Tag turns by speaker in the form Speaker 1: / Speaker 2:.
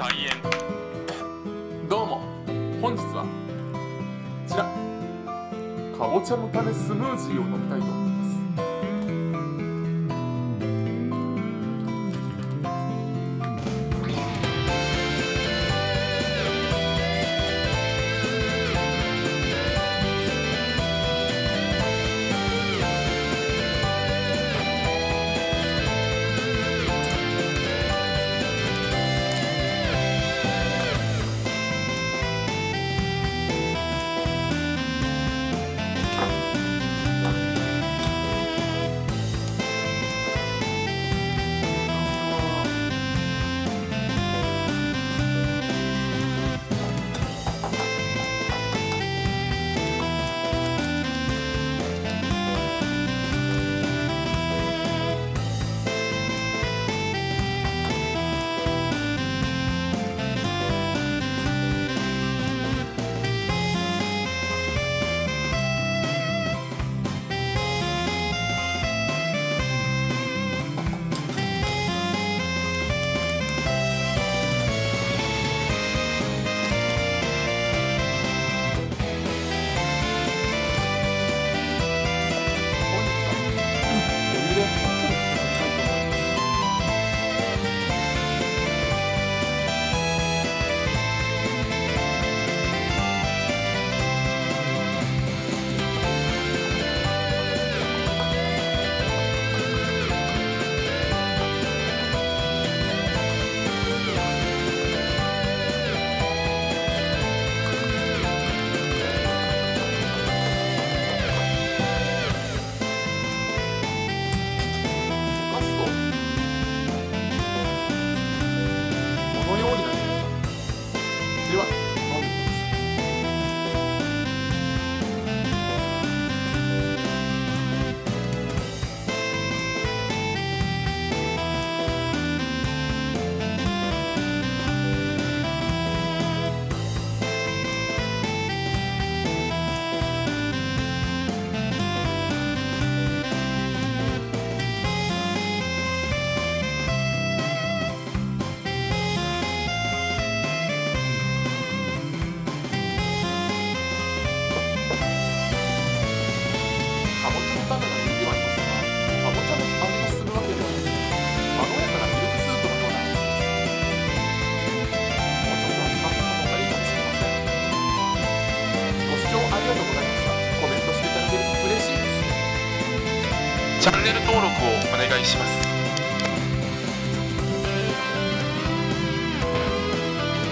Speaker 1: 開演。
Speaker 2: どうも。本日はこちら。かぼちゃの種スムージーを飲みたいと。
Speaker 1: チャンネル登録をお願いします。